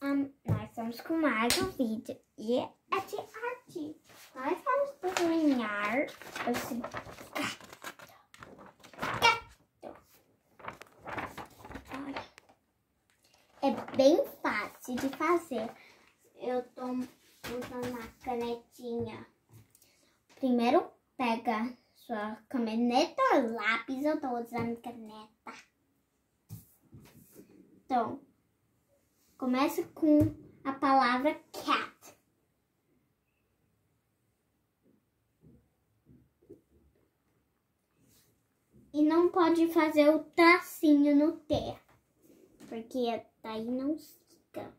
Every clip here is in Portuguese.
Um, nós estamos com mais um vídeo e é de arte. Nós vamos desenhar esse gato. Olha. É bem fácil de fazer. Eu tô usando uma canetinha. Primeiro pega sua caneta lápis. Eu tô usando caneta. Então, Começa com a palavra cat. E não pode fazer o tracinho no T, porque daí não fica.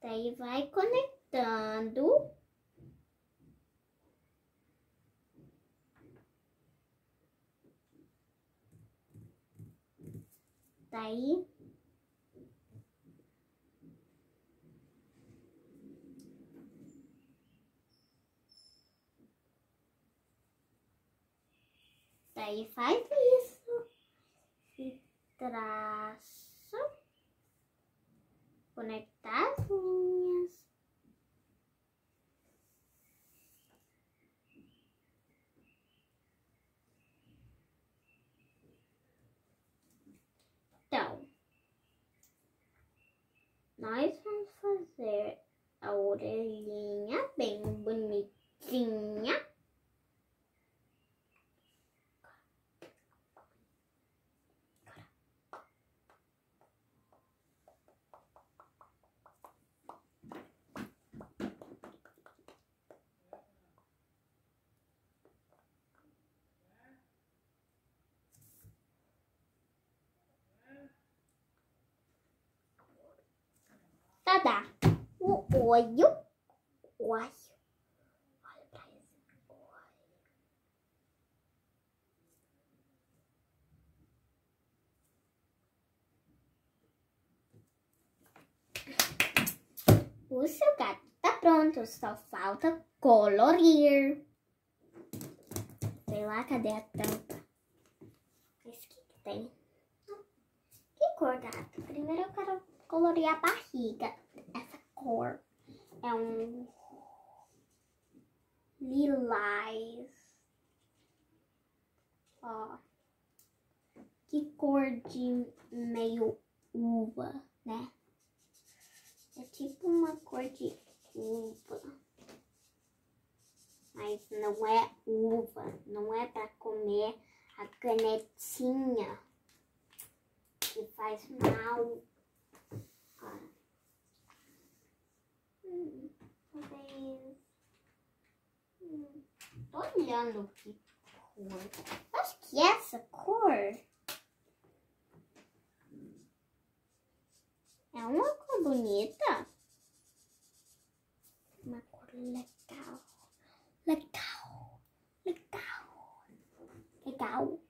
Daí vai conectando. Daí Daí faz isso. E traço. Conectar as linhas. Então, nós vamos fazer a orelhinha bem bonitinha. O olho. Olho. Olha pra esse olho. O seu gato tá pronto, só falta colorir. Sei lá, cadê a tampa? Esse que tem? Que cor, gato? Primeiro eu quero colorir a barriga. Cor é um lilás. Ó. Que cor de meio uva, né? É tipo uma cor de uva. Mas não é uva. Não é para comer a canetinha. Que faz mal. Talvez. Hum, tô olhando que cor. Acho que essa cor é uma cor bonita. Uma cor legal. Legal. Legal. Legal.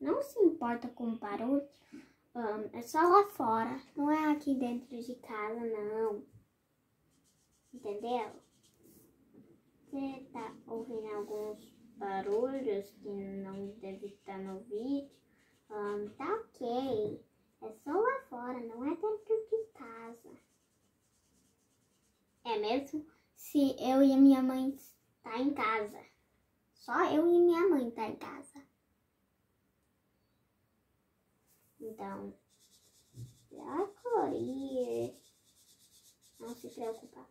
Não se importa com barulho. É só lá fora. Não é aqui dentro de casa, não. Entendeu? Você tá ouvindo alguns barulhos que não deve estar no vídeo. Um, tá ok. É só lá fora, não é dentro de casa. É mesmo se eu e minha mãe tá em casa. Só eu e minha mãe tá em casa. Então, já colorir. Não se preocupar.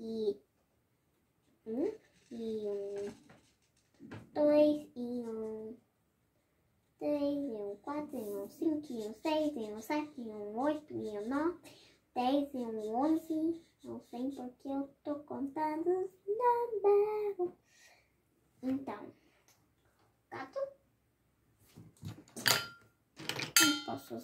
E um, e um, dois, e um, três, e um, quatro, e um, cinco, e um, seis, e um, sete, e um, oito, e um, nove, dez, e um, onze. Não sei porque eu tô contando os números. Então, gato. Não posso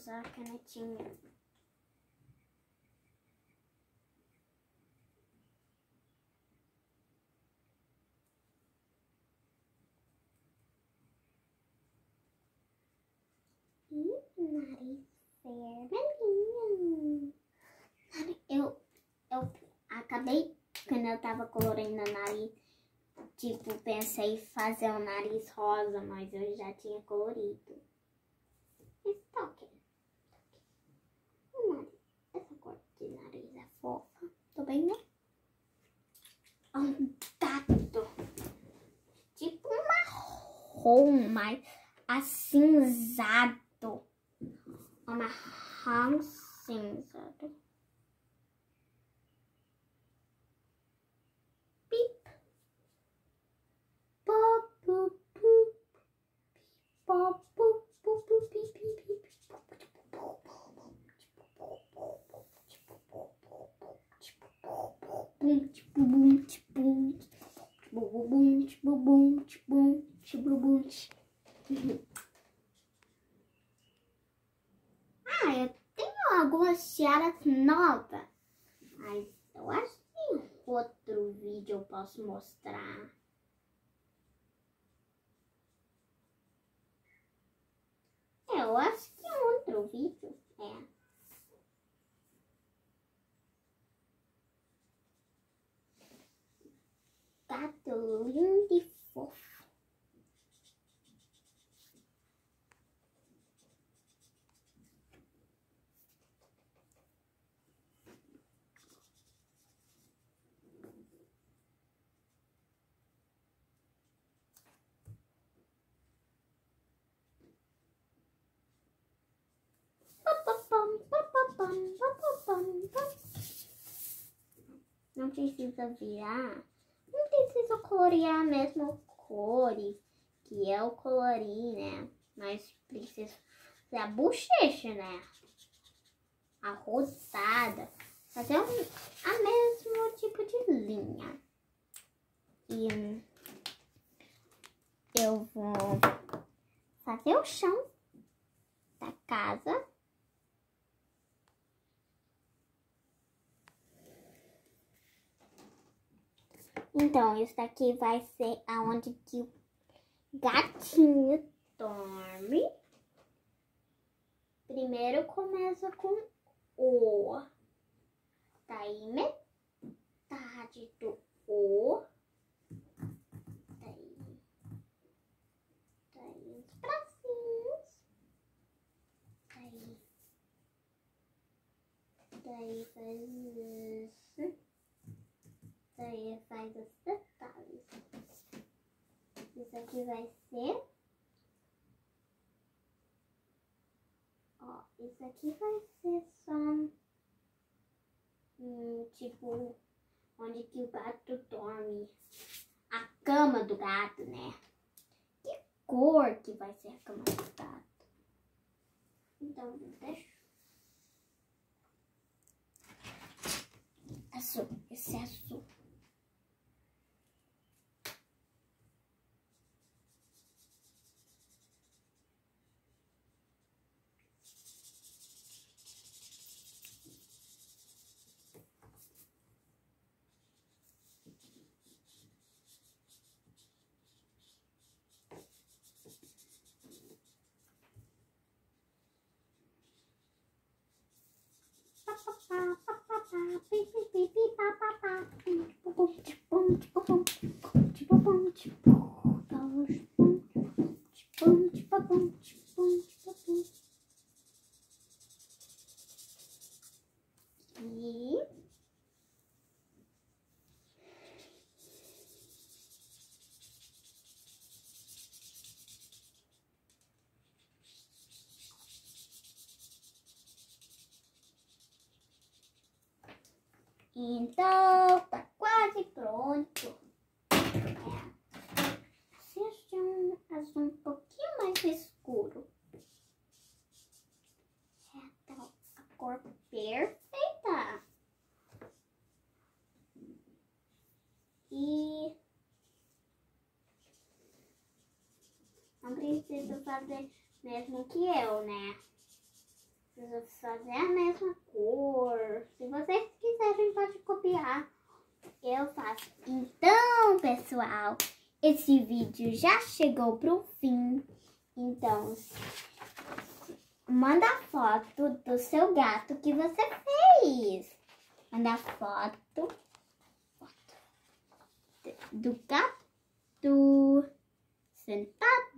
Ih, nariz vermelhinho. Eu, eu, acabei, quando eu tava colorindo o nariz, tipo, pensei fazer o nariz rosa, mas eu já tinha colorido. Esse tá ok. O nariz, essa cor de nariz é fofa. Tô bem, né? Um gato. Tipo marrom, mas acinzado. Um marrom cinzado. Pip. Pop, pop, pop. Pop, pop, pop. Bum, tipo, bum, tipo, bum, tipo, bum, tipo, bum, tipo, bum, tipo, bum. Ah, eu tenho algumas tiaras novas, mas eu acho que em outro vídeo eu posso mostrar. É, Eu acho que em outro vídeo, é. Gato lindo e fofo. Papapam, papapam, papapam, pam. Não precisa virar. Não precisa colorir a mesma cor que eu colori, né? Mas precisa a bochecha, né? A rosada. Fazer um, a mesmo tipo de linha. E eu vou fazer o chão da casa. Então, isso daqui vai ser aonde que o gatinho dorme. Primeiro começa com O. Daí metade do O. Daí, daí os bracinhos. Daí, daí faz. Faz os detalhes. Isso aqui vai ser. Ó, isso aqui vai ser só. Hum, tipo, onde que o gato dorme. A cama do gato, né? Que cor que vai ser a cama do gato? Então, deixa. Azul, esse é azul. E Então, tá quase pronto. É. Seja um azul um pouquinho mais escuro. É tá a cor perfeita. E não precisa fazer mesmo que eu, né? Precisa fazer a mesma cor. Se vocês quiserem, pode copiar. Eu faço. Então, pessoal, esse vídeo já chegou pro fim. Então, manda foto do seu gato que você fez. Manda foto do gato sentado